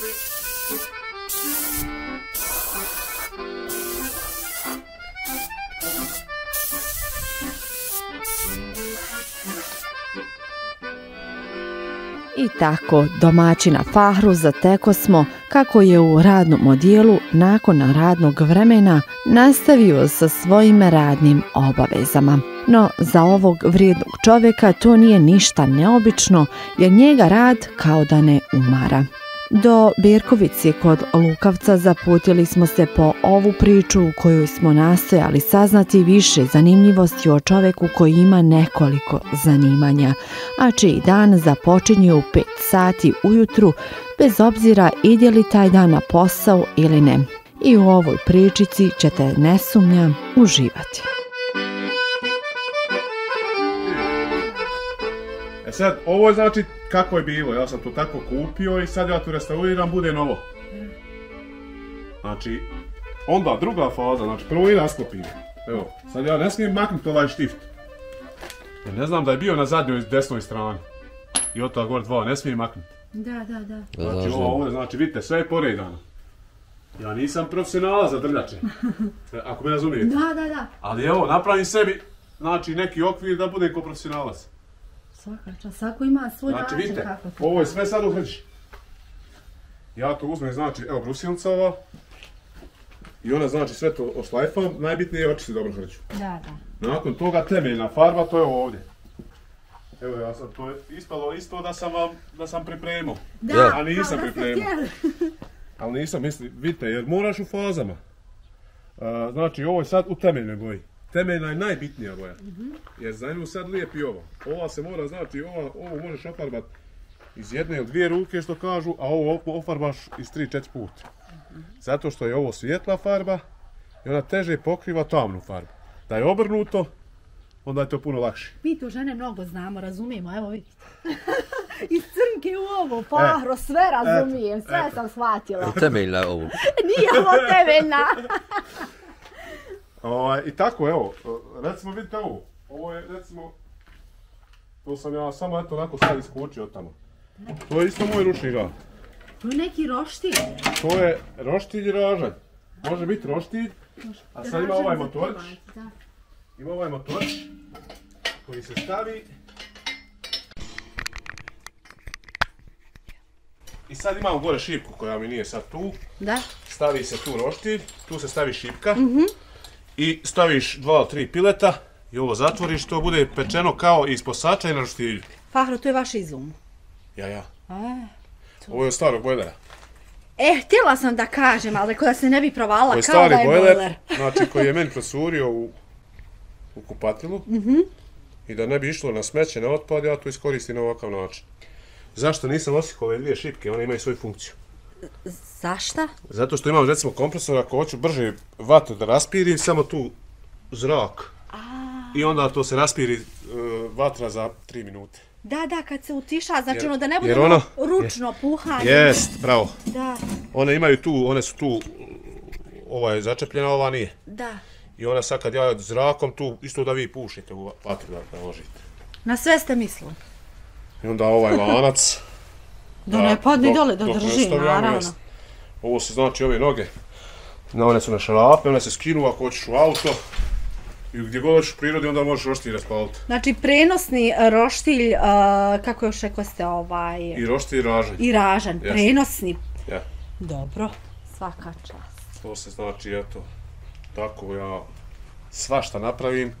I tako, domaćina Fahru zateko smo kako je u radnom odijelu nakon radnog vremena nastavio sa svojim radnim obavezama. No, za ovog vrijednog čovjeka to nije ništa neobično jer njega rad kao da ne umara. Do Birkovici kod Lukavca zaputili smo se po ovu priču u kojoj smo nastojali saznati više zanimljivosti o čoveku koji ima nekoliko zanimanja, a čiji dan započinje u 5 sati ujutru bez obzira ide li taj dan na posao ili ne. I u ovoj pričici ćete, nesumnjam uživati. Sad, ovo je znači kako je bilo, ja sam to tako kupio i sad ja to restauriram, bude novo. Znači, onda druga faza, znači prvo i rasklopim. Evo, sad ja ne smijem maknuti ovaj štift. Jer ne znam da je bio na zadnjoj desnoj strani. I od toga gore dva, ne smijem maknuti. Da, da, da. Znači ovo ovdje, znači vidite, sve je poredano. Ja nisam profesionala za drljače. E, Ako me razumijete. Da, da, da. Ali evo, napravim sebi, znači neki okvir da budem ko profesionalac. Svaka čast, svako ima svoj Znači, način vidite, kako to. ovo je sve sad u hrđi. Ja to uzmem, znači, evo, brusilnica ova. I ona, znači, sve to oslajfam. Najbitnije je očistiti dobro hrđu. Da, da. Nakon toga temeljna farba, to je ovdje. Evo, ja sam, to je ispalo isto da sam vam, da sam pripremao. Da, A nisam da pripremao. Ali nisam, misli, vidite, jer moraš u fazama. A, znači, ovo je sad u temeljnoj boji. Temeljna je najbitnija boja. Jer za nju sad lijepi ovo. Ova se mora, znači, ova, ovo možeš ofarbat iz jedne ili dvije ruke, što kažu, a ovo ofarbaš iz tri, četiri puta. Zato što je ovo svjetla farba i ona teže pokriva tamnu farbu. Da je obrnuto, onda je to puno lakše. Mi to žene mnogo znamo, razumijemo, evo vidite. Iz crnke u ovo, pahro, sve razumijem, sve eto. sam shvatila. Temeljna ovo. Nije ovo temeljna. Ovaj, I tako, evo, recimo vidite ovo. Ovo je, recimo, to sam ja samo eto onako sad iskučio od tamo. To je isto moj ručni rad. To je neki roštilj. To je roštilj i ražanj. Može biti roštilj, a sad ima ovaj motorić. Da. Ima ovaj motorić koji se stavi. I sad imamo gore šipku koja mi nije sad tu. Da. stavi se tu roštilj, tu se stavi šipka i staviš dva, tri pileta i ovo zatvoriš, to bude pečeno kao iz posača i na roštilju. Fahro, to je vaš izum. Ja, ja. A. Ovo je od starog bojlera. E, htjela sam da kažem, ali da se ne bi provala, kao da stari je bojler, bojler. znači koji je meni prosurio u, u kupatilu. I da ne bi išlo na smeće, na otpad, ja to iskoristim na ovakav način. Zašto nisam osikao ove dvije šipke? One imaju svoju funkciju. Zašta? Zato što imam recimo kompresor, ako hoću brže vatru da raspirim, samo tu zrak. I onda to se raspiri uh, vatra za 3 minute. Da, da, kad se utiša, znači Jer- ono da ne bude ono, ručno puhanje. Jest, bravo. Da, One imaju tu, one su tu, ova je začepljena, ova nije. da. I ona sad kad ja zrakom tu, isto da vi pušite u vatru da naložite. Na sve ste mislili. I onda ovaj lanac. Da ne padne dok- dole, da drži, naravno. jest. Ovo su znači ove noge. Na one su na šarape, one se skinu ako hoćeš u auto. I gdje god u prirodi, onda možeš roštilj raspaliti. Znači, prenosni roštilj, uh, kako još rekao ste, ovaj... I roštilj i ražanj. I ražan, Jeste. prenosni. Ja. Dobro, svaka čast. To se znači, eto, tako ja svašta napravim.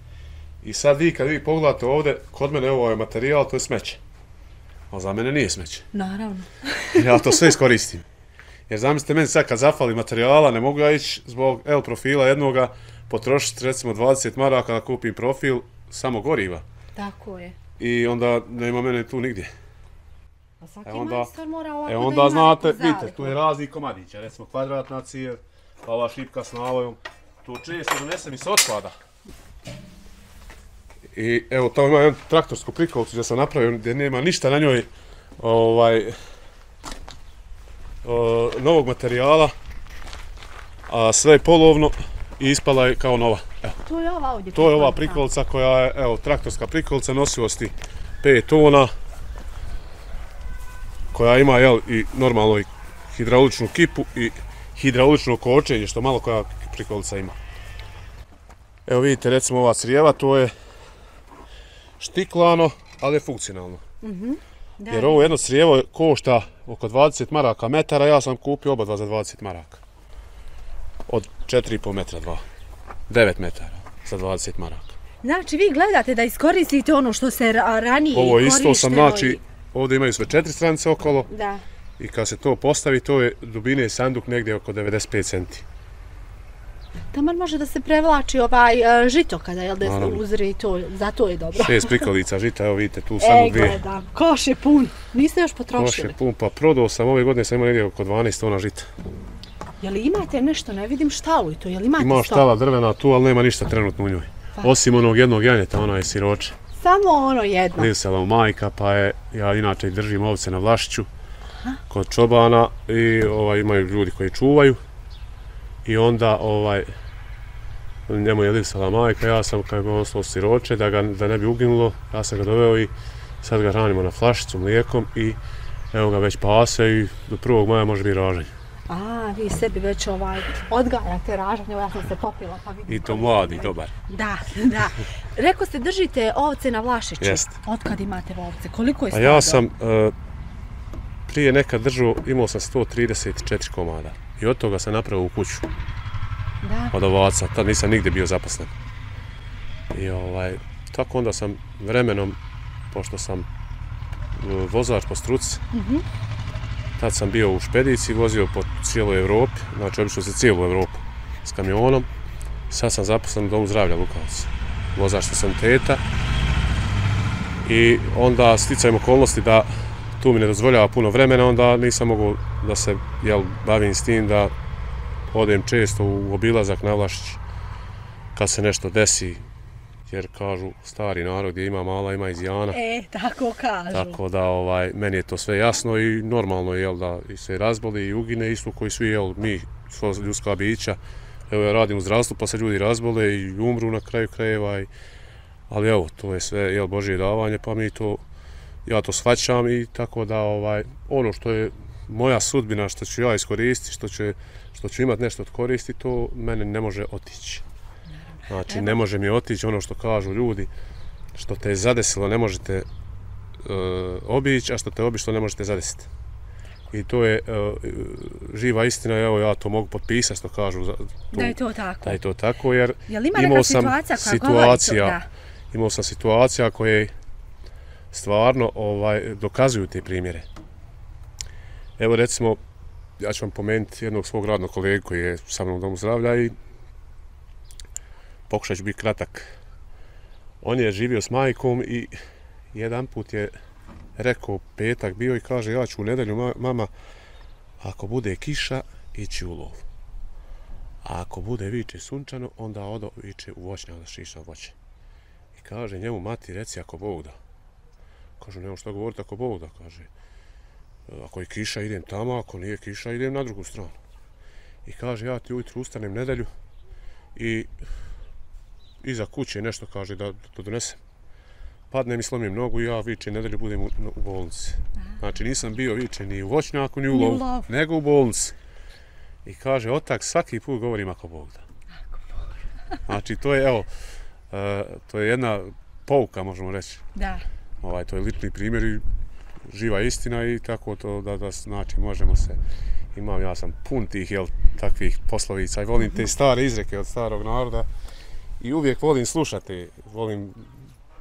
I sad vi, kad vi pogledate ovdje, kod mene ovo je materijal, to je smeće. A za mene nije smeće. Naravno. Ja to sve iskoristim. Jer zamislite meni sad kad zafali materijala, ne mogu ja ići zbog L profila jednoga, potrošiti recimo 20 maraka da kupim profil samo goriva. Tako je. I onda nema mene tu nigdje. A svaki E onda- majstor mora ovako E da onda ima znate, vidite, tu je razni komadića, recimo kvadratna cijev, pa ova šipka s navojom. Tu često donesem i s otpada. I evo tamo ima jedan traktorsku prikolicu gdje sam napravio, gdje nema ništa na njoj ovaj, o, novog materijala, a sve je polovno i ispala je kao nova. Evo, To je ova ovdje. to je ova prikolica. prikolica koja je, evo, traktorska prikolica nosivosti 5 tona, koja ima, jel, i normalno i hidrauličnu kipu i hidraulično kočenje, što malo koja prikolica ima. Evo vidite, recimo ova crijeva, to je štiklano, ali je funkcionalno. Da. Jer ovo jedno crijevo košta oko 20 maraka metara, ja sam kupio oba dva za 20 maraka. Od 4,5 metra dva. 9 metara za 20 maraka. Znači vi gledate da iskoristite ono što se ra- ranije Ovo je isto sam, znači, ovdje imaju sve četiri stranice okolo Da. i kad se to postavi, to je dubine sanduk negdje oko 95 centi. Taman može da se prevlači ovaj e, žito kada jel da se Naravno. uzre i to, zato je dobro. Šest prikolica žita, evo vidite tu samo E, dvije. gledam, koš je pun. Niste još Koš potrošili. je pun, pa prodao sam ove godine, sam imao negdje oko 12 tona žita. Je li imate nešto, ne vidim štalu i to, je li imate Ima štala drvena tu, ali nema ništa trenutno u njoj. Pa. Osim onog jednog janjeta, ona je siroče. Samo ono jedno. Livsela majka, pa je, ja inače držim ovce na Vlašiću, kod čobana i ovaj, imaju ljudi koji čuvaju. I onda ovaj, njemu je Livsela majka, ja sam kad je on stao siroče, da, ga, da ne bi uginulo, ja sam ga doveo i sad ga hranimo na flašicu mlijekom i evo ga već pase i do prvog maja može biti raženje. A, vi sebi već ovaj odgajate ražanje, evo ja sam se popila pa vidim. I to mladi, imaju. dobar. Da, da. Rekao ste držite ovce na Vlašiću. Jest. Otkad imate ovce? Koliko je A ja sam e, prije nekad držao, imao sam 134 komada. I od toga sam napravio u kuću. Da. od ovaca, tad nisam nigdje bio zaposlen. I ovaj, tako onda sam vremenom, pošto sam e, vozač po struci, tad sam bio u špediciji, vozio po cijeloj Evropi, znači obično se cijelu Evropu s kamionom. Sad sam zaposlen u Domu zdravlja Lukovac. Vozač sam teta. I onda sticajem okolnosti da tu mi ne dozvoljava puno vremena, onda nisam mogao da se jel, bavim s tim da odem često u obilazak na Vlašić kad se nešto desi, jer kažu stari narod gdje ima mala, ima izjana. E, tako kažu. Tako da ovaj, meni je to sve jasno i normalno je da i se razboli i ugine isto koji svi jel, mi, sva ljudska bića. Evo ja radim u zdravstvu pa se ljudi razbole i umru na kraju krajeva. I, ali evo, to je sve jel, Božje davanje pa mi to, ja to shvaćam i tako da ovaj, ono što je moja sudbina, što ću ja iskoristiti, što, će, što ću imat nešto od koristi, to mene ne može otići. Znači, ne može mi otići ono što kažu ljudi, što te je zadesilo, ne možete e, obići, a što te obišlo ne možete zadesiti. I to je e, živa istina, evo ja to mogu potpisati što kažu za, tu, Da je to tako. da je to tako, jer Jel ima imao sam situacija koja situacija, to? imao sam situacija koje stvarno ovaj, dokazuju te primjere. Evo recimo, ja ću vam pomenuti jednog svog radnog kolegu koji je sa mnom u domu zdravlja i pokušat ću biti kratak. On je živio s majkom i jedan put je rekao petak bio i kaže ja ću u nedelju mama ako bude kiša ići u lov. A ako bude viče sunčano, onda odo viče u voćnjak da šiša voće. I kaže njemu mati reci ako Bog da. Kaže nemam što govoriti ako Bog da, kaže. Ako je kiša idem tamo, ako nije kiša idem na drugu stranu. I kaže ja ti ujutru ustanem nedelju i iza kuće nešto kaže da to donesem. Padne mi slomim nogu i ja viče nedelju budem u, u bolnici. Znači nisam bio viče ni u voćnjaku ni u lovu, nego u bolnici. I kaže, otak svaki put govorim ako Bog da. Znači to je, evo, e, to je jedna pouka, možemo reći. Da. Ovaj, to je lični primjer i živa istina i tako to da, da znači možemo se imam ja sam pun tih jel takvih poslovica i volim te stare izreke od starog naroda i uvijek volim slušati volim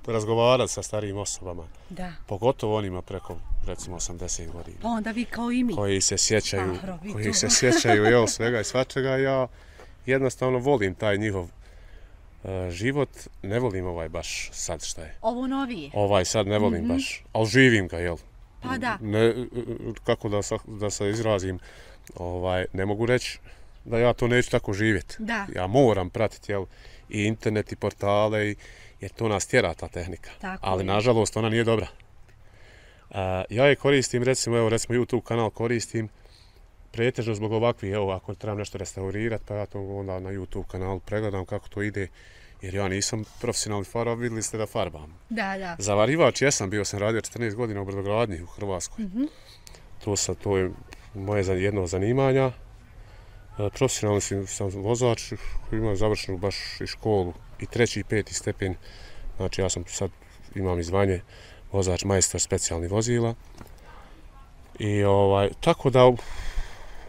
razgovarati sa starijim osobama Da. pogotovo onima preko recimo 80 godina Pa onda vi kao i mi. koji se sjećaju Pahro, vi koji se sjećaju jel svega i svačega ja jednostavno volim taj njihov život ne volim ovaj baš sad šta je Ovo novije. ovaj sad ne volim baš, ali živim ga, jel? Pa da. Ne, kako da, sa, da se izrazim, ovaj, ne mogu reći da ja to neću tako živjeti. Da. Ja moram pratiti, jel, i internet i portale, i, jer to nas tjera ta tehnika. Tako ali je. nažalost ona nije dobra. A, ja je koristim, recimo, evo, recimo YouTube kanal koristim, pretežno zbog ovakvih, evo, ako trebam nešto restaurirati, pa ja to onda na YouTube kanalu pregledam kako to ide, jer ja nisam profesionalni farba, vidjeli ste da farbam. Da, da. Zavarivač jesam, bio sam radio 14 godina u brodogradnji u Hrvatskoj. Mhm. To sa to je moje jedno zanimanja. E, Profesionalni sam, sam vozač koji ima završenu baš i školu i treći i peti stepen. Znači ja sam sad imam i zvanje vozač majstor specijalnih vozila. I ovaj, tako da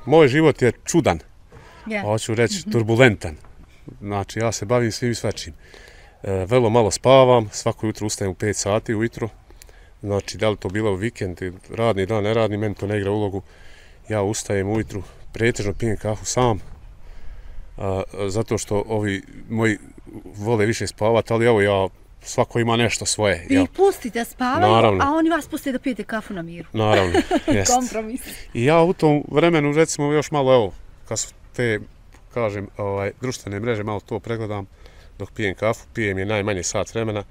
moj život je čudan, Ja. hoću reći turbulentan. Znači ja se bavim svim i svačim. E, vrlo malo spavam, svako jutro ustajem u 5 sati ujutro. Znači da li to bilo u vikend, radni dan, neradni, meni to ne igra ulogu. Ja ustajem ujutru, pretežno pijem kafu sam, a, zato što ovi moji vole više spavati, ali evo ja, svako ima nešto svoje. Vi jel? pustite spavaju, Naravno. a oni vas puste da pijete kafu na miru. Naravno, jest. Kompromis. I ja u tom vremenu, recimo, još malo, evo, kad su te, kažem, ovaj, društvene mreže, malo to pregledam, dok pijem kafu, pijem je najmanje sat vremena.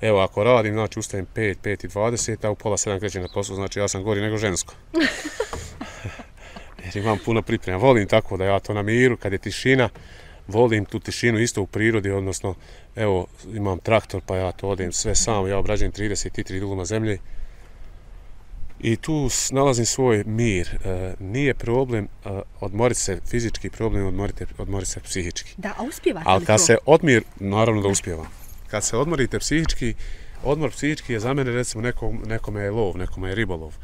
Evo, ako radim, znači ustajem 5, 5 i 20, a u pola 7 krećem na poslu, znači ja sam gori nego žensko. Jer imam puno priprema. Volim tako da ja to na miru, kad je tišina, volim tu tišinu isto u prirodi, odnosno, evo, imam traktor, pa ja to odem sve sam, ja obrađujem 33 duluma zemlje, i tu nalazim svoj mir. E, nije problem e, odmoriti se fizički, problem je odmoriti, se psihički. Da, a uspijevate Ali li kad to? se odmir, naravno da uspjevam. Kad se odmorite psihički, odmor psihički je za mene recimo nekom, nekome je lov, nekome je ribolov,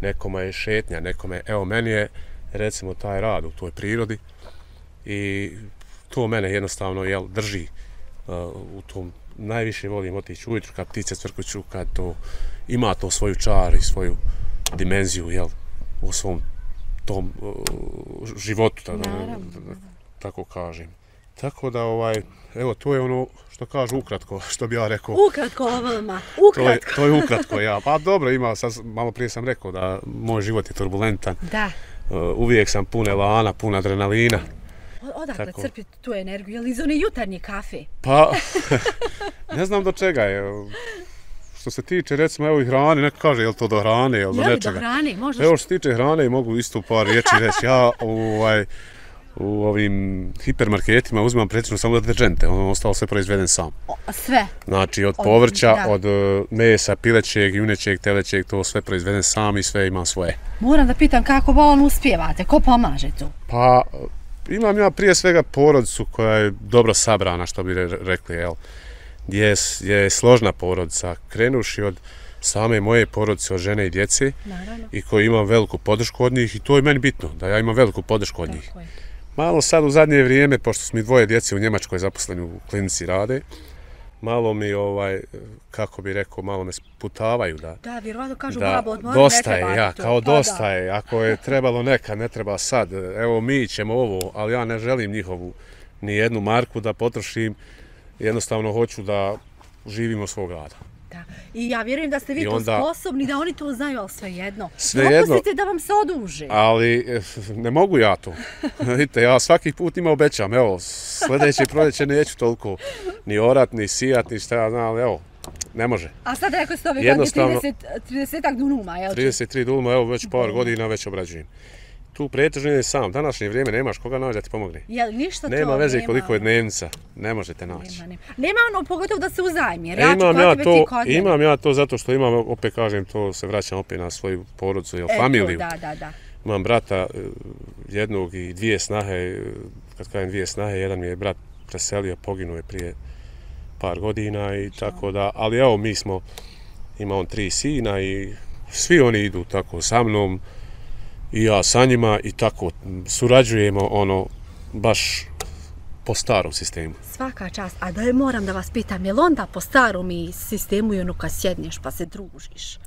nekome je šetnja, nekome, evo meni je recimo taj rad u toj prirodi i to mene jednostavno jel, drži uh, u tom najviše volim otići ujutru kad ptice cvrkuću, kad to ima to svoju čar i svoju dimenziju jel, u svom tom uh, životu, tako, da, Naravno. da, tako kažem. Tako da, ovaj, evo, to je ono što kažu ukratko, što bi ja rekao. Ukratko o vama, To je, ukratko. to je ukratko, ja. Pa dobro, ima, sad, malo prije sam rekao da moj život je turbulentan. Da. Uh, uvijek sam pun elana, pun adrenalina. Odakle Tako. crpite tu energiju? Je li iz one jutarnje kafe? Pa, ne znam do čega je. Što se tiče, recimo, evo i hrane, neko kaže, je li to do hrane, je li do Je li do nečega. hrane? Možda Evo što se tiče hrane, mogu isto par riječi reći. Ja ovaj, u ovim hipermarketima uzimam pretežno samo deterđente, ono ostalo sve proizveden sam. O, sve. Znači od Od- povrća, da. od e, mesa, pilećeg, junećeg, telećeg, to sve proizveden sam i sve imam svoje. Moram da pitam kako volan uspijevate, ko pomaže tu? Pa imam ja prije svega porodicu koja je dobro sabrana, što bi re- rekli, jel? Je, je složna porodica, krenuši od same moje porodice, od žene i djece Naravno. i koji imam veliku podršku od njih i to je meni bitno, da ja imam veliku podršku od njih. Je. Malo sad u zadnje vrijeme, pošto smo mi dvoje djece u Njemačkoj zaposleni u klinici rade, malo mi, ovaj, kako bi rekao, malo me sputavaju da, Da, vjerovatno kažu da babo, odmori, dosta je, ja, to. kao Pa dosta da. je, ako je trebalo nekad, ne treba sad, evo mi ćemo ovo, ali ja ne želim njihovu ni jednu marku da potrošim, jednostavno hoću da živimo svog rada. I ja vjerujem da ste vi I to onda- sposobni, da oni to znaju, ali svejedno. Svejedno. Dopustite da vam se oduže. Ali eh, ne mogu ja to. Vidite, ja svaki put ima obećam, evo, sljedeće proljeće neću toliko ni orat, ni sijat, ni šta ja znam, ali evo, ne može. A sad rekao ste ove godine Jednostavno- 30, 30 dunuma, jel? 33 dulma, evo već par godina već obrađujem. Tu pretežno je sam, današnje vrijeme nemaš koga naći da ti pomogne. Jel, ništa to Nema veze nema. koliko je dnevnica, ne možete naći. Nema, nema. nema ono, pogotovo da se uzajmi, jer E, ja ću imam ja to, imam ja to zato što imam, opet kažem, to se vraćam opet na svoju porodicu ili E, to, familiju. Da, da, da. Imam brata e, jednog i dvije snahe, e, kad kažem dvije snahe, jedan mi je brat preselio, poginuo je prije par godina i tako da, ali evo mi smo, ima on tri sina i svi oni idu tako sa mnom i ja sa njima i tako surađujemo ono baš po starom sistemu. Svaka čast. A da je moram da vas pitam, jel onda po starom i sistemu i ono kad sjedneš pa se družiš?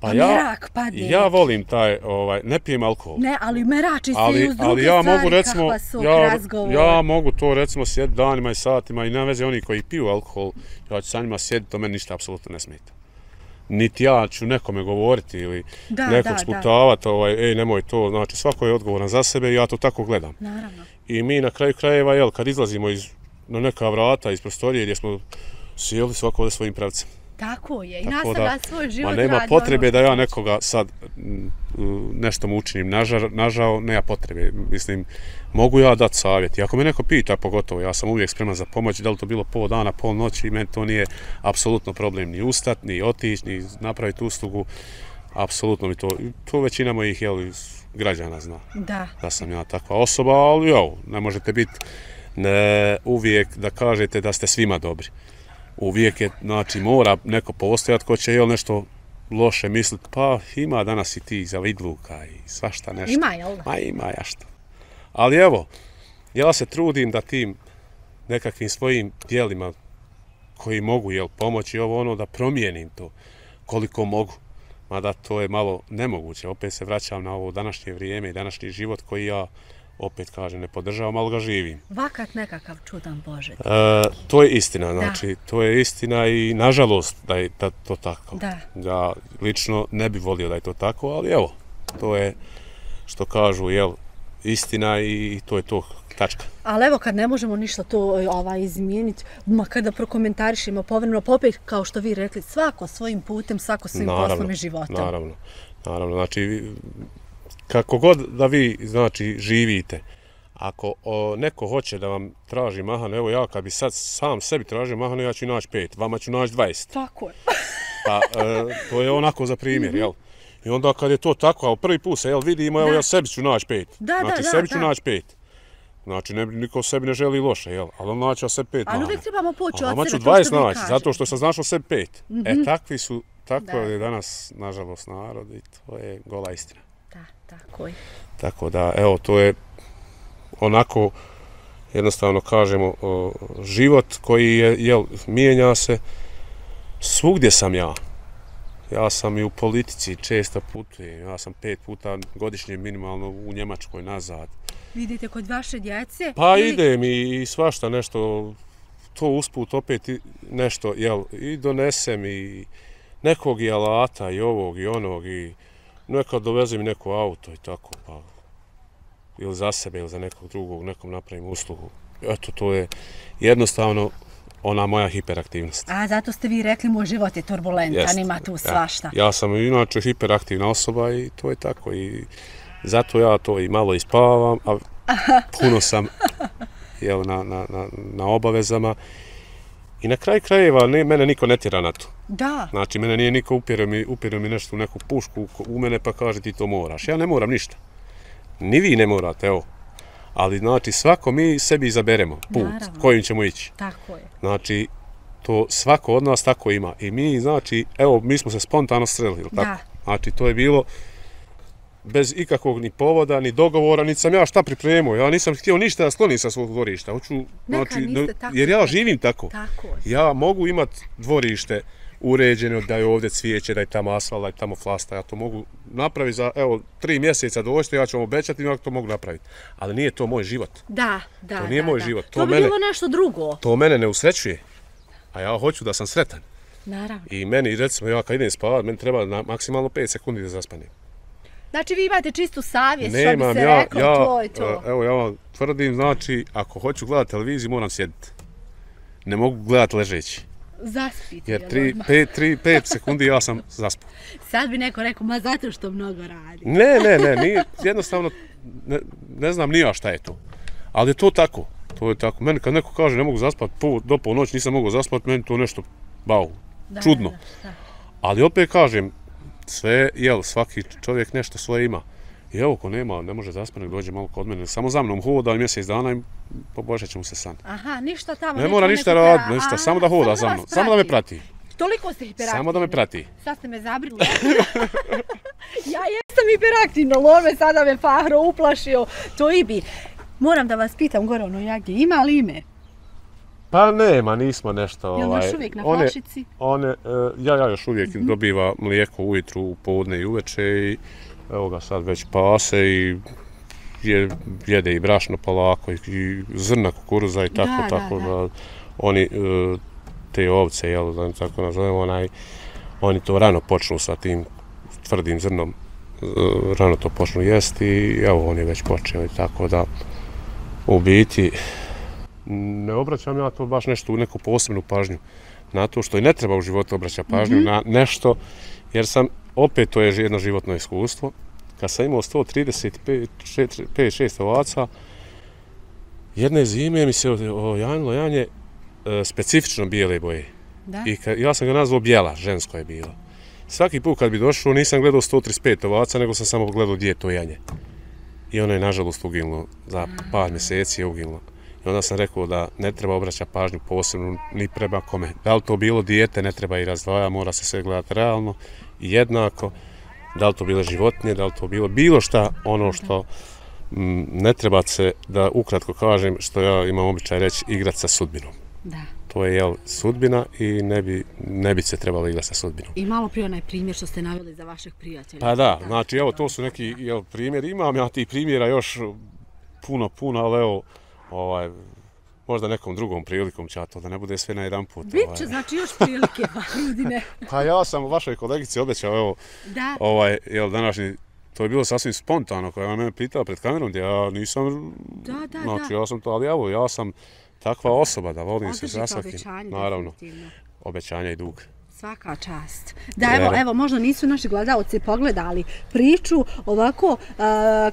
Pa merak padne ja volim taj, ovaj, ne pijem alkohol. Ne, ali merači se i ali, uz druge ali ja stvari, mogu recimo, ja, razgovor. ja mogu to recimo sjediti danima i satima i na veze oni koji piju alkohol, ja ću sa njima sjediti, to meni ništa apsolutno ne smeta. Niti ja ću nekome govoriti ili Da, nekog da, da. sputavati, ovaj, ej nemoj to, znači svako je odgovoran za sebe i ja to tako gledam. Naravno. I mi na kraju krajeva, jel, kad izlazimo iz, na neka vrata iz prostorije gdje smo sjeli svako ode svojim pravcem. Tako je. I nastavlja svoj život. Ma nema radi potrebe ono da ja nekoga sad mm, nešto mu učinim nažao, nema potrebe. Mislim, mogu ja dati savjet. I ako me neko pita, pogotovo, ja sam uvijek spreman za pomoć, da li to bilo pol dana, pol noći, meni to nije apsolutno problem ni ustat, ni otići, ni napraviti uslugu. apsolutno mi to, to većina mojih jel, građana zna. Da. Da sam ja takva osoba, ali jo, ne možete biti ne, uvijek da kažete da ste svima dobri. Uvijek je, znači, mora neko postojati ko će jel, nešto loše misliti, pa ima danas i ti za vidluka i svašta nešto. Ima, jel? Ma ima ja što. Ali evo, ja se trudim da tim nekakvim svojim dijelima koji mogu jel, pomoći ovo ono da promijenim to koliko mogu. Mada to je malo nemoguće. Opet se vraćam na ovo današnje vrijeme i današnji život koji ja opet kažem ne podržavam, ali ga živim. Vakat nekakav čudan Bože. E, to je istina, znači da. to je istina i nažalost da je da, to tako. Da. Ja lično ne bi volio da je to tako, ali evo, to je što kažu, jel, istina i to je to tačka. Ali evo kad ne možemo ništa to ovaj, izmijeniti, ma kada prokomentarišemo povremeno, popet kao što vi rekli, svako svojim putem, svako svojim naravno, poslom i životom. Naravno, naravno, znači kako god da vi znači živite, ako o, neko hoće da vam traži mahanu, evo ja kad bi sad sam sebi tražio mahanu, ja ću naći pet, vama ću naći dvajest. Tako je. pa e, to je onako za primjer, mm -hmm. jel? I onda kad je to tako, a prvi put se, jel, vidimo, evo ja sebi ću naći pet. Da, znači, da, sebi ću da. naći pet. Znači, ne, niko sebi ne želi loše, jel? Ali on naći sebi pet Ali uvijek trebamo poći od sebe, to što vi kažete. zato što sam znašao sebi pet. Mm -hmm. E, Mhm. takvi su, tako Da. je danas, nažalost, narod i to je gola istina. Da, tako je. Tako da, evo, to je onako, jednostavno kažemo, o, život koji je, jel, mijenja se, svugdje sam ja. Ja sam i u politici često putujem, ja sam pet puta godišnje minimalno u Njemačkoj nazad. Vidite, kod vaše djece... Pa ili- idem i, i svašta nešto, to usput opet i nešto, jel, i donesem i nekog i alata i ovog i onog i nekad dovezem i neko auto i tako, pa ili za sebe ili za nekog drugog, nekom napravim uslugu. Eto, to je jednostavno ona moja hiperaktivnost. A, zato ste vi rekli, moj život je turbulentan, ima tu svašta. Ja, ja sam inače hiperaktivna osoba i to je tako i zato ja to i malo ispavam, a puno sam jel, na, na, na, na obavezama. I na kraj krajeva ne, mene niko ne tjera na to. Da, Znači, mene nije niko upjerio mi, upjerio mi nešto u neku pušku u mene pa kaže ti to moraš. Ja ne moram ništa. Ni vi ne morate, evo. Ali, znači, svako mi sebi izaberemo put Naravno. kojim ćemo ići. tako je. Znači, to svako od nas tako ima. I mi, znači, evo, mi smo se spontano strelili, jel Da. tako? Znači, to je bilo bez ikakvog ni povoda, ni dogovora, niti sam ja šta pripremio. Ja nisam htio ništa da sklonim sa svog dvorišta. Hoću, znači, niste da- tako jer ja živim tako. Tako je. Ja mogu imat dvorište uređeno, da je ovdje cvijeće, da je tamo asfalt, da je tamo flasta. Ja to mogu napraviti za, evo, tri mjeseca dođite, ja ću vam obećati, ja to mogu napraviti. Ali nije to moj život. Da, da, To nije da, moj da. život, To, to bi mene- bilo nešto drugo. To mene ne usrećuje. A ja hoću da sam sretan. Naravno. I meni, recimo, ja kad idem spavat, meni treba na maksimalno 5 sekundi da zaspanem. Znači, vi imate čistu savjest, što bi se ja, reklo, ja, to je to. e, evo, ja vam tvrdim, znači, ako hoću gledat televiziju, moram sjediti. Ne mogu gledat ležeći. Zaspite, Jer jel 3, odmah? 5, 3, 5 sekundi ja sam zaspao. Sad bi neko rekao, ma zato što mnogo radi. Ne, ne, ne, nije, jednostavno, ne, ne znam ni ja šta je to. Ali je to tako. To je tako. Meni kad neko kaže ne mogu zaspat po, do polnoć, nisam mogao zaspat, meni to nešto bau, Da, čudno. Da, da. Ali opet kažem, sve, jel, svaki čovjek nešto svoje ima. I evo, ko nema, ne može zaspat, nek dođe malo kod mene. Samo za mnom hoda mjesec dana i poboljšat će mu se san. Aha, ništa tamo. Ne mora ništa raditi, ništa, samo da hoda za vas mnom. Samo da me prati. Toliko ste hiperaktivni. Samo da me prati. Sad ste me zabrinuli. ja jesam hiperaktivna, lome sada me Fahro uplašio. To i bi. Moram da vas pitam, Gorano Jagdje, ima li ime? Pa nema, nismo nešto... Jel ovaj, još uvijek na one- flašici? One, e, ja, ja još uvijek dobiva mlijeko ujutru, u podne i uveče i evo ga sad već pase i je, jede i brašno polako i, i zrna kukuruza i tako, Da, da, tako da. oni, e, te ovce, jel, da tako nazovemo, onaj, oni to rano počnu sa tim tvrdim zrnom, e, rano to počnu jesti i evo on je već počeo i tako da u biti ne obraćam ja to baš nešto u neku posebnu pažnju na to što i ne treba u životu obraćati pažnju Mhm. na nešto, jer sam, opet to je jedno životno iskustvo, kad sam imao 135-6 ovaca, jedne zime mi se ojanilo janje e, specifično bijele boje. Da. I kad, ja sam ga nazvao bijela, žensko je bilo. svaki put kad bi došao nisam gledao 135 ovaca, nego sam samo gledao gdje je to janje. I ono je nažalost uginulo, za par mjeseci je uginulo. I onda sam rekao da ne treba obraćati pažnju posebno ni prema kome. Da li to bilo dijete, ne treba i razdvaja, mora se sve gledati realno i jednako. Da li to bilo životinje, da li to bilo bilo šta ono što m, ne treba se, da ukratko kažem, što ja imam običaj reći, igrati sa sudbinom. Da. To je jel, sudbina i ne bi, ne bi se trebalo igrati sa sudbinom. I malo prije onaj primjer što ste naveli za vašeg prijatelja. Pa da, znači evo to su neki jel, primjeri. Imam ja tih primjera još puno, puno, ali evo, ovaj, možda nekom drugom prilikom će to da ne bude sve na jedan put. Bit ovaj. znači, još prilike, pa ljudine. Pa ja sam vašoj kolegici obećao, evo, Da. ovaj, jel, današnji, to je bilo sasvim spontano, koja je mene pitala pred kamerom, gdje ja nisam, Da, da, znači da. ja sam to, ali evo, ja sam takva osoba da volim se Održite za svakim, obećanje, naravno, obećanja i dug. Svaka čast. Da, evo, evo, možda nisu naši gledalci pogledali priču ovako,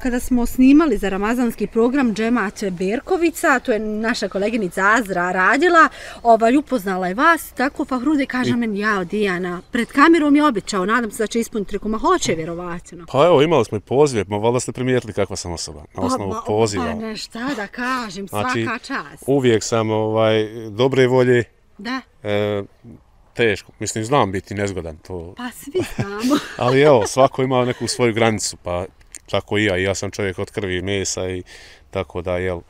kada smo snimali za ramazanski program Džemat Berkovica, to je naša koleginica Azra radila, ovaj, upoznala je vas, tako Fahrude kaže meni, jao Dijana, pred kamerom je običao, nadam se da će ispuniti, rekao, ma hoće vjerovatno. Pa evo, imali smo i pozive, ma valjda ste primijetili kakva sam osoba, na osnovu ma, poziva. Pa ne, šta da kažem, svaka Znači, čast. uvijek sam ovaj, dobre volje, Da, e, teško, mislim, znam biti nezgodan, to, pa svi znamo. ali evo, svako ima neku svoju granicu, pa tako i ja, i ja sam čovjek od krvi i mesa i tako da, jel, e,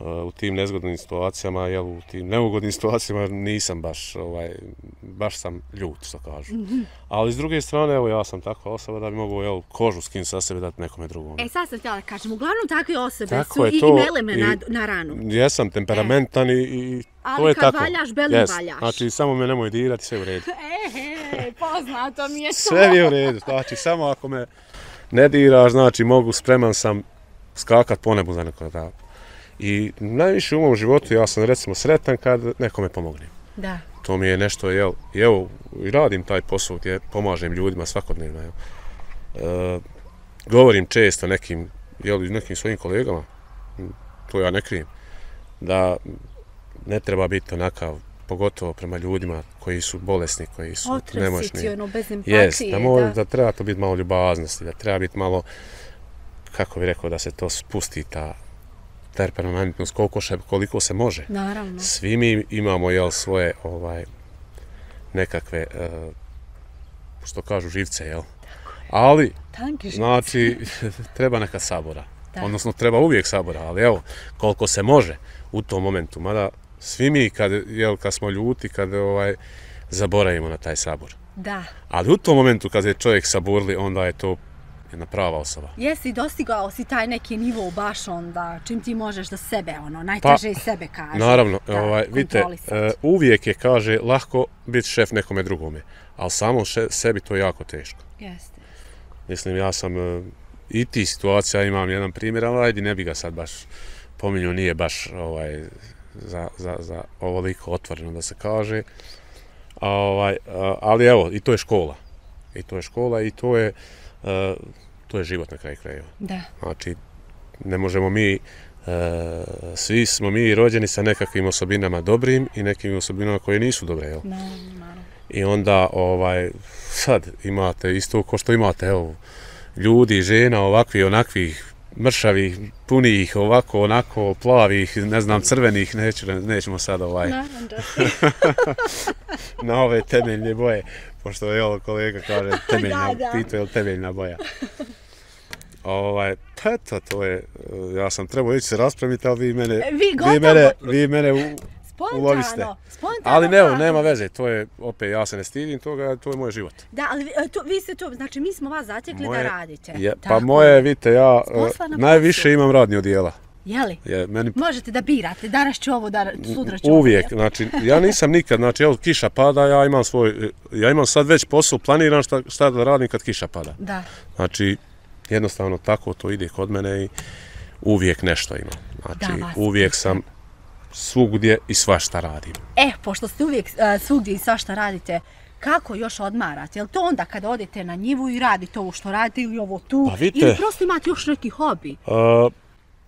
u tim nezgodnim situacijama, jel, u tim neugodnim situacijama nisam baš, ovaj, baš sam ljut, što kažu. Mhm. Ali s druge strane, evo, ja sam takva osoba da bi mogu, jel, kožu skin sa sebe dati nekome drugom. E, sad sam htjela da kažem, uglavnom takve osobe Tako su i, to, i meleme i- na, na ranu. Jesam temperamentan i, i Ali to je kad tako. valjaš, beli Jes, valjaš. Znači, samo me nemoj dirati, sve u redu. E, poznato mi je to. Sve je u redu, znači samo ako me ne diraš, znači mogu, spreman sam skakat po nebu za nekoga. I najviše u mom životu ja sam recimo sretan kad nekome pomognem. Da. To mi je nešto, jel, i evo, radim taj posao gdje pomažem ljudima svakodnevno, jel. E, govorim često nekim, jel, nekim svojim kolegama, to ja ne krijem, da ne treba biti onakav, pogotovo prema ljudima koji su bolesni, koji su nemoćni. Otresicijono, bez empatije. Jest, da, mora, da treba to biti malo ljubaznosti, da treba biti malo, kako bi rekao, da se to spusti ta temperamenitnost koliko, še, koliko se može. Naravno. Svi mi imamo jel, svoje ovaj nekakve, uh, što kažu, živce, jel? Ali, Tanki znači, treba neka sabora. Da. Odnosno, treba uvijek sabora, ali evo, koliko se može u tom momentu. Mada, svi mi, kad, jel, kad smo ljuti, kad ovaj, zaboravimo na taj sabor. Da. Ali u tom momentu kad je čovjek saburli, onda je to jedna prava osoba. Jesi dostigao si taj neki nivo baš onda, čim ti možeš da sebe, ono, najteže iz sebe kažeš. Pa, Naravno, da, ovaj, vidite, e, uvijek je, kaže, lahko biti šef nekome drugome, ali samo še, sebi to je jako teško. Jeste. Mislim, ja sam e, i ti situacija, imam jedan primjer, ali ajde, ne bi ga sad baš pominjao, nije baš ovaj, za, za, za ovoliko otvoreno da se kaže. A, ovaj, a, ali evo, i to je škola. I to je škola i to je, to je život na kraju krajeva. Da. Znači, ne možemo mi, e, svi smo mi rođeni sa nekakvim osobinama dobrim i nekim osobinama koje nisu dobre, jel? Naravno. I onda, ovaj, sad imate isto ko što imate, evo, ljudi, žena, ovakvi, onakvih, mršavih, punijih, ovako, onako, plavih, ne znam, crvenih, neću, nećemo sad ovaj, Naravno, da na ove temeljne boje, pošto je ovo kolega kaže temeljna, Da, da. pito je temeljna boja. Ovaj, pa eto, to je, ja sam trebao ići se raspraviti, ali vi mene, Vi vi gotovo. mene, vi mene u, uloviste. Spontano, spontano. Ali ne, kažem. nema veze, to je, opet, ja se ne stidim toga, to je moj život. Da, ali vi, e, to, vi ste to, znači mi smo vas zatekli da radite. Je, pa moje, je. vidite, ja e, na najviše imam radni odjela. Jeli? Je, meni Možete da birate, danas ću ovo, da, sutra ću ovo. uvijek, znači, ja nisam nikad, znači, evo, kiša pada, ja imam svoj, ja imam sad već posao planiran šta, šta da radim kad kiša pada. Da. Znači, jednostavno tako to ide kod mene i uvijek nešto imam. Znači, Da, vas uvijek sam svugdje i svašta radim. E, pošto ste uvijek uh, svugdje i svašta radite, kako još odmarate? Je to onda kada odete na njivu i radite ovo što radite ili ovo tu? Pa vidite- Ili prosto imate još neki hobi? Uh,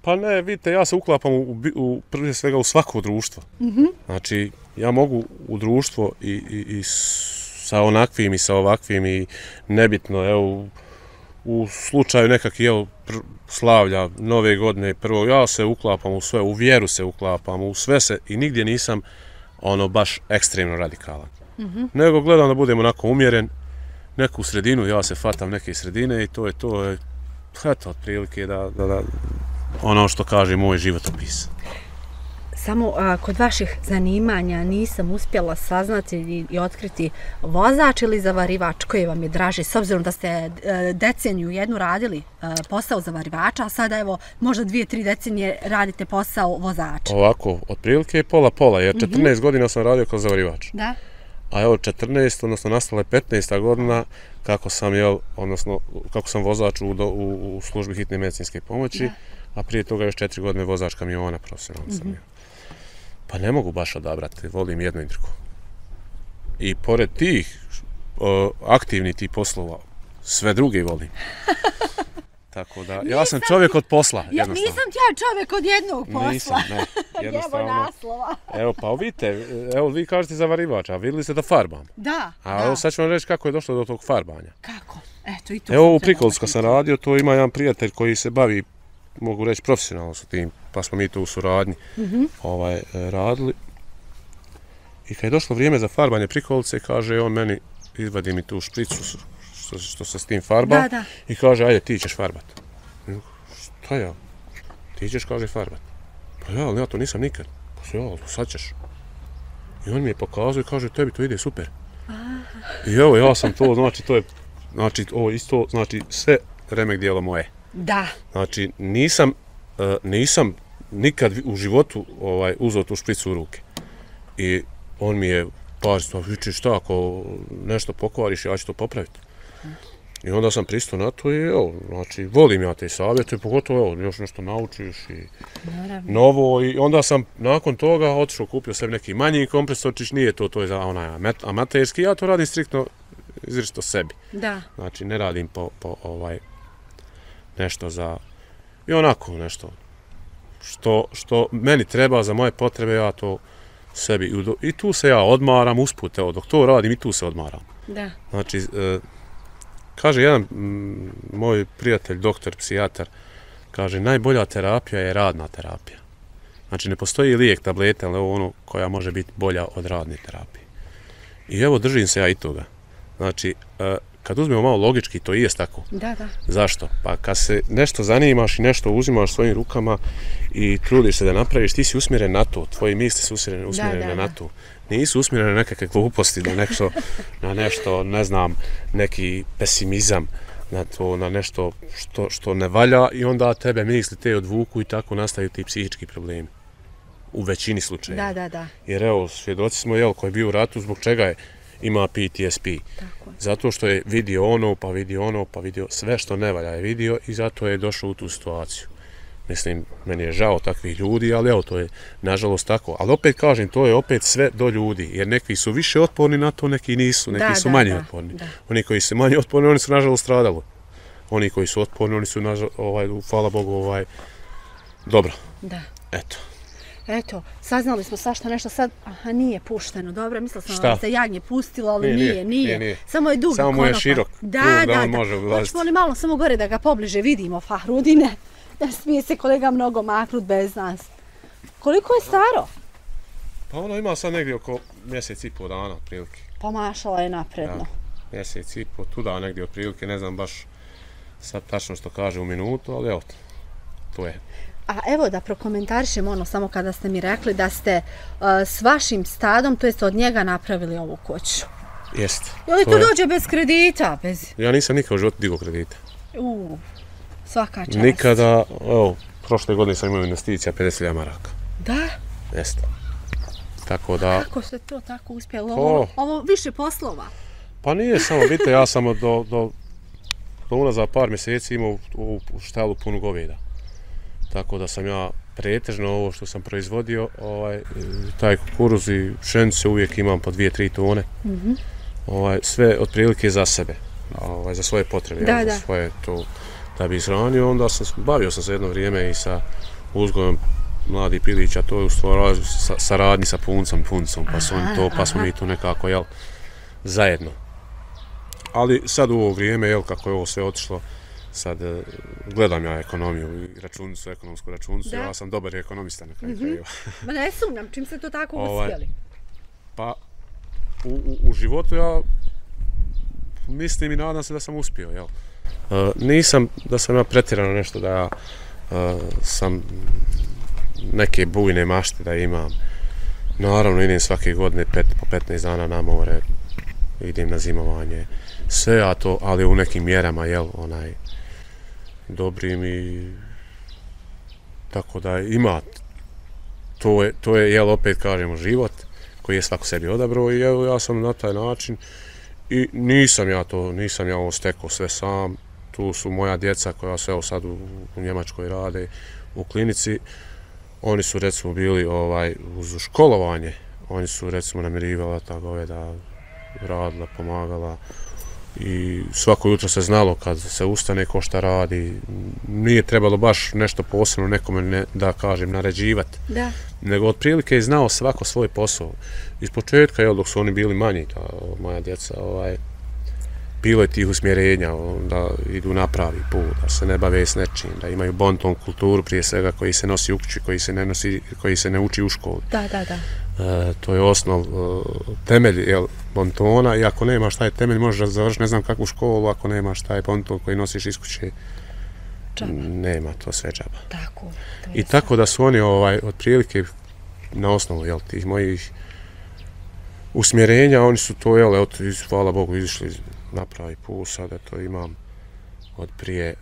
pa ne, vidite, ja se uklapam u, u prije svega u svako društvo. Mm -hmm. Znači, ja mogu u društvo i, i, i sa onakvim i sa ovakvim i nebitno, evo, u, u slučaju nekakvih, evo, pr- slavlja nove godine, prvo, ja se uklapam u sve, u vjeru se uklapam, u sve se, i nigdje nisam, ono, baš ekstremno radikalan. Mm -hmm. Nego gledam da budem onako umjeren, neku sredinu, ja se fatam neke sredine i to je to, je, eto, otprilike da, da, da, ono što kaže moj životopis. Samo a, kod vaših zanimanja nisam uspjela saznati i, i otkriti vozač ili zavarivač koji vam je draži, s obzirom da ste e, deceniju jednu radili e, posao zavarivača, a sada evo možda dvije, tri decenije radite posao vozača. Ovako, otprilike pola pola, jer 14 mm -hmm. godina sam radio kao zavarivač. Da? A evo 14, odnosno nastala je 15. godina kako sam, jel, odnosno kako sam vozač u, u, u službi hitne medicinske pomoći, da. A prije toga još 4 godine vozač kamiona profesionalno mm -hmm. sam. Mhm. Jel. Pa ne mogu baš odabrati, volim jedno i drugo. I pored tih o, aktivni tih poslova, sve druge volim. Tako da, ja sam čovjek od posla, ja, Nisam ja čovjek od jednog posla. Nisam, ne, jednostavno. evo naslova. evo, pa vidite, evo vi kažete za varivača, a vidjeli ste da farbam? Da, A da. evo sad ću vam reći kako je došlo do tog farbanja. Kako? Eto, i to evo u Prikolsku sam radio, to ima jedan prijatelj koji se bavi mogu reći profesionalno sa tim, pa smo mi to u suradnji mm -hmm. ovaj, e, radili. I kad je došlo vrijeme za farbanje prikolice, kaže on meni, izvadi mi tu špricu što, što se s tim farba da, da. i kaže, ajde, ti ćeš farbat. Šta ja? Ti ćeš, kaže, farbat. Pa ja, ali ja to nisam nikad. Pa ja, sad ćeš. I on mi je pokazao i kaže, tebi to ide super. Aha. I evo, ja sam to, znači, to je, znači, ovo isto, znači, sve remek dijelo moje. Da. Znači, nisam, uh, nisam nikad u životu ovaj uzeo tu špricu u ruke. I on mi je, pazi, pa viče šta, ako nešto pokvariš, ja ću to popraviti. I onda sam pristao na to i evo, znači, volim ja te savjete, pogotovo evo, još nešto naučiš i Naravno. novo. I onda sam nakon toga otišao, kupio sebi neki manji kompresorčić, nije to, to je za onaj amaterski, ja to radim striktno izrišto sebi. Da. Znači, ne radim po, po ovaj, nešto za i onako nešto što, što meni treba za moje potrebe, ja to sebi i tu se ja odmaram usput, evo, dok to radim i tu se odmaram. Da. Znači, e, kaže jedan m, moj prijatelj, doktor, psijatar, kaže, najbolja terapija je radna terapija. Znači, ne postoji lijek, tableta, ali ono koja može biti bolja od radne terapije. I evo, držim se ja i toga. Znači, e, kad uzmemo malo logički, to i jest tako. Da, da. Zašto? Pa kad se nešto zanimaš i nešto uzimaš svojim rukama i trudiš se da napraviš, ti si usmjeren na to, tvoji misli su usmjerene, usmjerene da, da, na to. Nisu usmjerene na nekakve gluposti, na nešto, na nešto, ne znam, neki pesimizam, na to, na nešto što, što ne valja i onda tebe misli te odvuku i tako nastaju ti psihički problemi. U većini slučajeva. Da, da, da. Jer evo, svjedoci smo, jel, koji je bio u ratu, zbog čega je ima PTSP. Tako. Zato što je vidio ono, pa vidio ono, pa vidio sve što ne valja je vidio i zato je došao u tu situaciju. Mislim, meni je žao takvih ljudi, ali evo, to je nažalost tako. Ali opet kažem, to je opet sve do ljudi, jer neki su više otporni na to, neki nisu, neki da, su da, manje da, otporni. Da. Oni koji su manje otporni, oni su nažalost stradali. Oni koji su otporni, oni su, nažalost, ovaj, hvala Bogu, ovaj, dobro. Da. Eto. Eto, saznali smo svašta nešto sad, aha, nije pušteno, dobro, mislila sam da se jagnje pustilo, ali nije, nije, nije. nije. Samo je dug Samo mu je širok, da, da, da, da, može ulaziti. Hoćemo li malo samo gore da ga pobliže vidimo, Fahrudine? Da smije se kolega mnogo maknut bez nas. Koliko je staro? Pa ono ima sad negdje oko mjesec i pol dana, otprilike. Pomašala je napredno. Da, mjesec i pol, tu da negdje otprilike, ne znam baš sad tačno što kaže u minutu, ali evo, to je. A evo da prokomentarišem ono samo kada ste mi rekli da ste uh, s vašim stadom, to jest od njega napravili ovu kuću. Jeste. Je li to, to je... dođe bez kredita? Bez... Ja nisam nikad u životu digao kredita. U, svaka čast. Nikada, evo, prošle godine sam imao investicija 50.000 maraka. Da? Jeste. Tako da... Kako se to tako uspjelo? Ovo, ovo više poslova? Pa nije samo, vidite, ja sam do, do, do unazad par mjeseci imao u, u štelu punu goveda tako da sam ja pretežno ovo što sam proizvodio, ovaj, taj kukuruz i pšenice uvijek imam po dvije, tri tone. Mm -hmm. ovaj, sve otprilike za sebe, ovaj, za svoje potrebe, da, ja, da. svoje to da bi izranio. Onda sam, bavio sam se jedno vrijeme i sa uzgojom mladi pilića, to je u stvari sa, saradnji sa puncom, puncom, pa su oni to, pa smo mi tu nekako, jel, zajedno. Ali sad u ovo vrijeme, jel, kako je ovo sve otišlo, sad e, gledam ja ekonomiju i računicu, ekonomsku računicu, Da. ja sam dobar ekonomista na kraju Mhm. krajeva. Ma ne sumnjam, čim ste to tako Ovaj, uspjeli. Pa, u, u, u životu ja mislim i nadam se da sam uspio, jel? E, nisam da sam ja pretjerano nešto da ja e, sam neke bujne mašte da imam. Naravno idem svake godine pet, po 15 dana na more, idem na zimovanje. Sve ja to, ali u nekim mjerama, jel, onaj, dobrim i tako da ima to je, to je jel, opet kažemo, život koji je svako sebi odabrao i evo ja sam na taj način i nisam ja to, nisam ja ovo stekao sve sam, tu su moja djeca koja se evo sad u, u Njemačkoj rade u klinici, oni su recimo bili ovaj uz školovanje, oni su recimo namirivala ta goveda, radila, pomagala i svako jutro se znalo kad se ustane ko šta radi, nije trebalo baš nešto posebno nekome ne, da kažem naređivati Da. nego otprilike je znao svako svoj posao. Iz početka, jel, dok su oni bili manji, ta moja djeca, ovaj, bilo je tih usmjerenja da idu na pravi put, da se ne bave s nečim, da imaju bonton kulturu prije svega koji se nosi u kući, koji se ne, nosi, koji se ne uči u školi. Da, da, da. E, to je osnov, e, temelj jel, bontona i ako nemaš taj temelj možeš završiti ne znam kakvu školu, ako nemaš taj bonton koji nosiš iz kuće, Džaba. nema to sve džaba. Tako. To I tako da su oni ovaj otprilike na osnovu jel, tih mojih usmjerenja, oni su to, jel, iz- hvala Bogu, izišli na pravi put, sada to imam od prije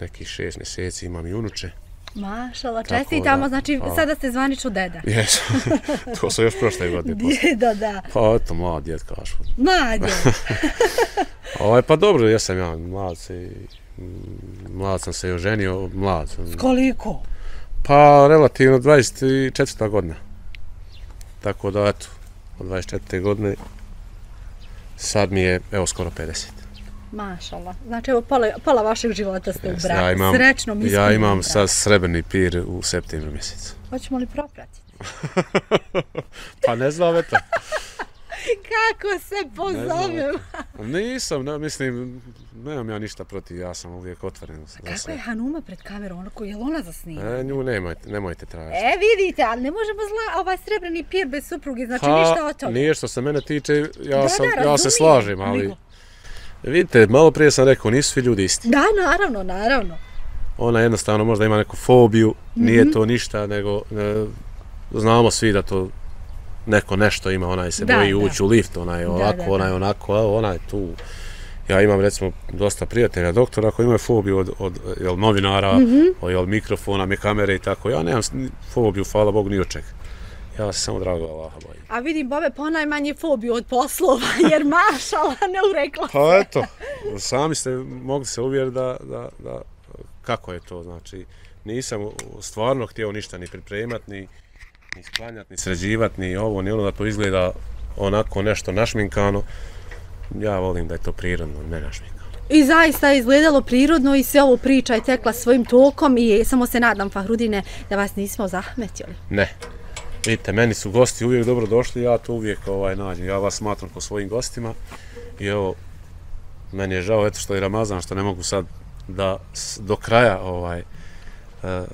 nekih šest mjeseci, imam i unuče. Mašala, čestitamo, znači hvala. sada ste zvanično deda. Jes, to sam još prošle godine poslao. Djeda, da. Pa eto, mlad djed kažu. Mlade. Ovaj, pa dobro, jesam ja mlad se, mlad sam se oženio, mlad sam. Koliko? Pa relativno 24. godina. Tako da eto, od 24. godine sad mi je evo skoro 50. Mašala. Znači, evo, pola, pola vašeg života ste u Jeste, braku. Ja imam, Srećno mislim. ja imam sad srebrni pir u septembru mjesecu. Hoćemo li propratiti? Pa ne znam, eto. Kako se pozovem? Nisam, ne, mislim, nemam ja ništa protiv, ja sam uvijek otvoren za Kako sve. je Hanuma pred kamerom? Onako, je li ona zasnima? E, nju nemojte, nemojte tražiti. E, vidite, ali ne možemo zla ovaj srebrni pir bez supruge, znači ništa od toga. Pa, nije što se mene tiče, ja, Da, sam, da, ja se slažem, ali Nego- vidite, malo prije sam rekao, nisu svi ljudi isti. Da, naravno, naravno. ona jednostavno možda ima neku fobiju, nije to ništa, nego e, znamo svi da to neko nešto ima, onaj se Da, boji ući u lift, onaj ovako, da, da. onaj onako, a onaj tu. Ja imam recimo dosta prijatelja doktora koji imaju fobiju od, od jel, novinara, Mhm. od jel, mikrofona, me kamere i tako. Ja nemam fobiju, hvala Bogu, ni od čega. Ja se samo drago Allaha bojim. A vidim Bobe ponajmanje fobiju od poslova, jer mašala ne urekla. Pa eto, sami ste mogli se uvjeriti da, da, da, kako je to, znači, nisam stvarno htio ništa ni pripremat, ni, ni sklanjat, ni sređivat, ni ovo, ni ono da to izgleda onako nešto našminkano. Ja volim da je to prirodno, ne našminkano. I zaista je izgledalo prirodno i sve ovo priča je tekla svojim tokom i samo se nadam Fahrudine da vas nismo zahmetili. Ne. Vidite, meni su gosti uvijek dobro došli, ja to uvijek ovaj, nađem. Ja vas smatram po svojim gostima i evo, meni je žao eto što je Ramazan, što ne mogu sad da do kraja ovaj, e, e,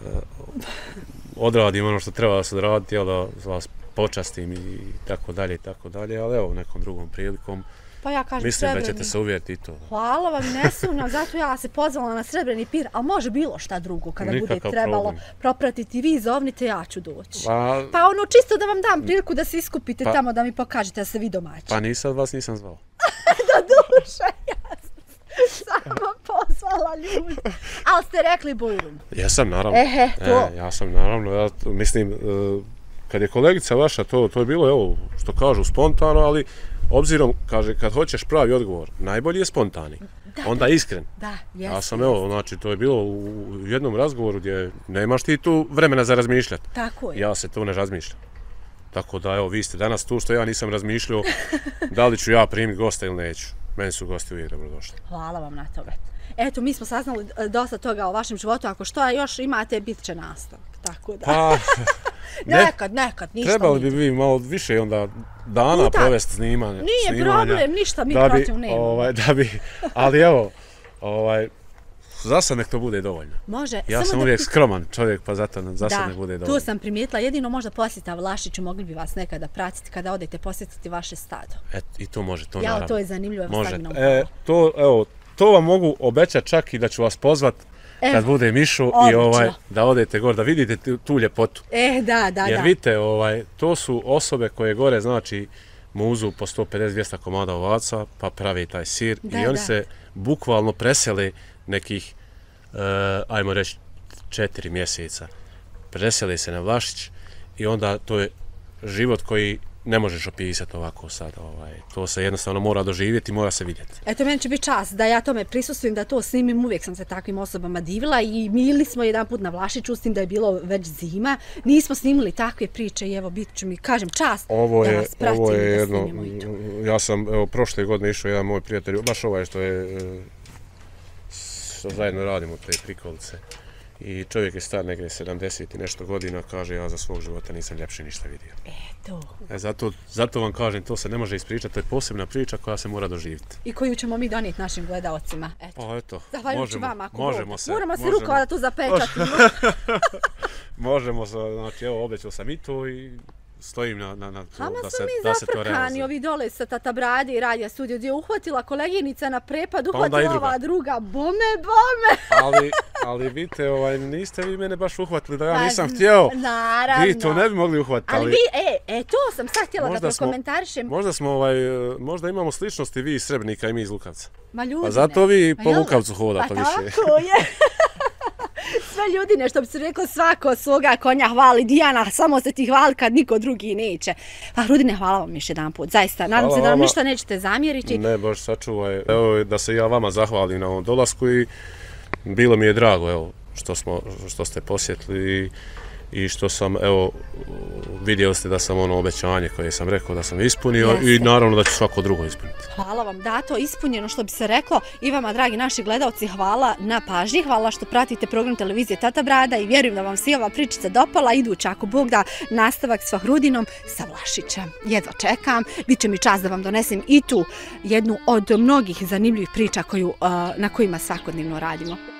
odradim ono što treba da se odraditi, jel, da vas počastim i tako dalje i tako dalje, ali evo nekom drugom prilikom Pa ja kažem mislim da srebrni. ćete se uvjeriti i to. Hvala vam, ne sumnjam, zato ja se pozvala na srebrni pir, a može bilo šta drugo kada bude Nikakav trebalo problem. propratiti vi, zovnite, ja ću doći. Pa, Pa ono, čisto da vam dam priliku da se iskupite Pa- tamo, da mi pokažete da ste vi domaći. pa nisam vas nisam zvao. da duše, ja sam samo pozvala ljudi. Ali ste rekli Bujrum. Jesam, naravno. Ehe, to. E, ja sam, naravno, ja mislim, e, kad je kolegica vaša, to, to je bilo, evo, što kažu, spontano, ali obzirom, kaže, kad hoćeš pravi odgovor, najbolji je spontani. Onda iskren. Da, jesam. Ja sam, evo, znači, to je bilo u jednom razgovoru gdje nemaš ti tu vremena za razmišljati. Tako je. Ja se tu ne razmišljam. Tako da, evo, vi ste danas tu što ja nisam razmišljao da li ću ja primiti gosta ili neću. Meni su gosti uvijek dobrodošli. Hvala vam na tome. Eto, mi smo saznali e, dosta toga o vašem životu. Ako što još imate, bit će nastavak. Tako da. Pa, Ne. Nekad, nekad, ništa. Trebali bi vi malo više onda dana Puta. provesti snimanje. Nije snimanja, problem, ništa mi da bi, protiv nemamo. ovaj, da bi, ali evo, ovaj, za sad nek to bude dovoljno. Može, Ja sam da uvijek skroman čovjek, pa zato za sad Da, nek bude dovoljno. sam primijetila. Jedino možda posjeta Vlašiću, mogli bi vas nekada pratiti kada odete posjetiti vaše stado. Et, I to može, to Ja, naravno. to je zanimljivo, Može. E, to, evo, to vam mogu obećati čak i da ću vas pozvat Evo, kad bude Mišu i odlično. ovaj, da odete gore, da vidite tu, tu ljepotu. E, da, da, Jer da. vidite, ovaj, to su osobe koje gore, znači, muzu po 150-200 komada ovaca, pa pravi taj sir Da, i oni da. se bukvalno presele nekih, e, ajmo reći, četiri mjeseca. Presele se na Vlašić i onda to je život koji ne možeš opisati ovako sad. Ovaj. To se jednostavno mora doživjeti, mora se vidjeti. Eto, meni će biti čast da ja tome prisustujem, da to snimim, uvijek sam se takvim osobama divila i mili smo jedan put na Vlašiću, s tim da je bilo već zima. Nismo snimili takve priče i evo, bit ću mi, kažem, čast Ovo da je, vas pratim ovo je da jedno, snimimo i to. ja sam evo, prošle godine išao jedan moj prijatelj, baš ovaj što je, e, što zajedno radimo te prikolice. I čovjek je star negdje 70 i nešto godina, kaže ja za svog života nisam ljepše ništa vidio. Eto. E, zato, zato vam kažem, to se ne može ispričati, to je posebna priča koja se mora doživjeti. I koju ćemo mi donijeti našim gledaocima. Eto. Pa eto, Zahvaljujući možemo, vama, ako možemo se, Moramo se možemo, rukovati tu zapečatimo. možemo se, znači evo obećao sam i to i stojim na, na, na Ama da smo se, mi da se to realizuje. ovi dole sa Tata Brade i Radija Studio, gdje je uhvatila koleginica na prepad, Pa uhvatila druga. ova druga, bome, bome. ali, ali vidite, ovaj, niste vi mene baš uhvatili da ja Pa, nisam htio. Naravno. Vi to ne bi mogli uhvatiti, Ali ali, vi, e, e, to sam sad htjela da Možda smo- prokomentarišem. možda smo, ovaj, e, možda imamo sličnosti vi iz Srebnika i mi iz Lukavca. Ma ljudi Pa zato vi Pa po da? Lukavcu hodate pa više. tako je. Sve ljudine, što bi se reklo, svako svoga konja hvali. Dijana, samo se ti hvali kad niko drugi neće. Pa, Rudine, hvala vam još jedan put, zaista. Nadam Hvala se da vama. ništa nećete zamjeriti. Ne, baš sačuvaj. Evo, da se ja vama zahvalim na ovom dolasku i bilo mi je drago, evo, što, smo, što ste posjetili i, i što sam, evo, vidjeli ste da sam ono obećanje koje sam rekao da sam ispunio i Jeste. naravno da ću svako drugo ispuniti. Hvala vam, da, to je ispunjeno što bi se reklo. I vama, dragi naši gledalci, hvala na pažnji, hvala što pratite program televizije Tata Brada i vjerujem da vam se i ova pričica dopala. Iduća, ako Bog da, nastavak s Vahrudinom sa Vlašićem. Jedva čekam, bit će mi čast da vam donesem i tu jednu od mnogih zanimljivih priča koju, na kojima svakodnevno radimo.